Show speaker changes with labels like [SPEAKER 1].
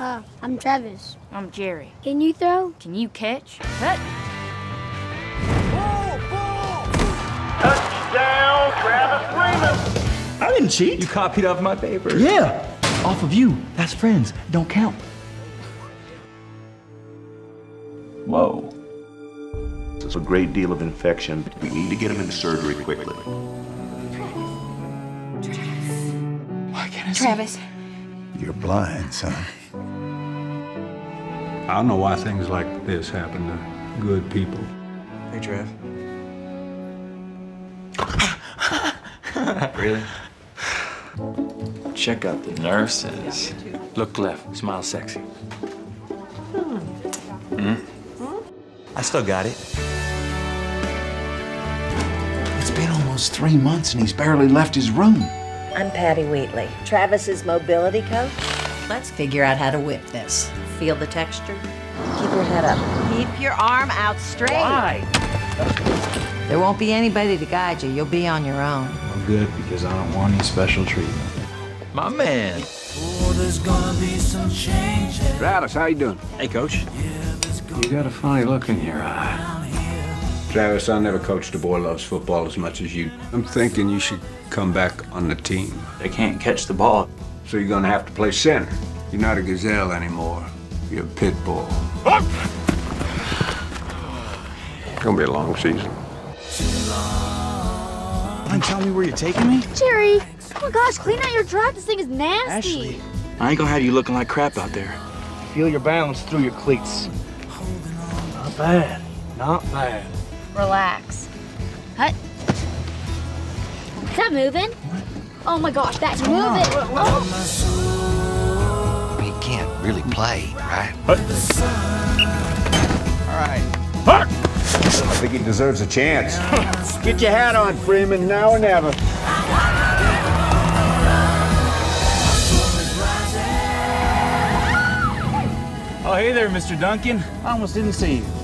[SPEAKER 1] Uh, I'm Travis.
[SPEAKER 2] I'm Jerry.
[SPEAKER 1] Can you throw?
[SPEAKER 2] Can you catch? Cut.
[SPEAKER 3] Touchdown, Travis Freeman.
[SPEAKER 4] I didn't cheat.
[SPEAKER 5] You copied off my paper.
[SPEAKER 4] Yeah, off of you. That's friends. Don't count.
[SPEAKER 5] Whoa.
[SPEAKER 6] There's a great deal of infection. We need to get him into surgery quickly. Travis. Travis.
[SPEAKER 4] Why can't I see?
[SPEAKER 2] Travis.
[SPEAKER 7] You're blind, son.
[SPEAKER 8] I don't know why things like this happen to good people.
[SPEAKER 5] Hey, Trev. really? Check out the nurses. Look left, smile sexy. Hmm. Hmm?
[SPEAKER 4] I still got it. It's been almost three months and he's barely left his room.
[SPEAKER 9] I'm Patty Wheatley, Travis's mobility coach. Let's figure out how to whip this. Feel the texture? Keep your head up. Keep your arm out straight.
[SPEAKER 5] Why?
[SPEAKER 9] There won't be anybody to guide you. You'll be on your own.
[SPEAKER 8] I'm good because I don't want any special treatment.
[SPEAKER 5] My man. Oh, there's gonna be some changes.
[SPEAKER 8] Travis, how you doing?
[SPEAKER 5] Hey, coach.
[SPEAKER 8] Yeah, You got a funny look in your eye. Travis, I never coached a boy loves football as much as you. I'm thinking you should come back on the team.
[SPEAKER 5] They can't catch the ball.
[SPEAKER 8] So you're gonna have to play center. You're not a gazelle anymore. You're a pit bull.
[SPEAKER 10] It's Gonna be a long season.
[SPEAKER 4] Mind tell me where you're taking me?
[SPEAKER 1] Jerry! Oh my gosh, clean out your drive. This thing is nasty.
[SPEAKER 5] Ashley, I ain't gonna have you looking like crap out there.
[SPEAKER 3] Feel your balance through your cleats. Not bad. Not bad.
[SPEAKER 1] Relax. Cut. Is that moving? Oh my gosh, that's moving. Oh.
[SPEAKER 7] He can't really play, right? Hut. Alright. Hut!
[SPEAKER 10] I think he deserves a chance.
[SPEAKER 3] Get your hat on, Freeman, now or never.
[SPEAKER 5] Oh, hey there, Mr. Duncan. I almost didn't see you.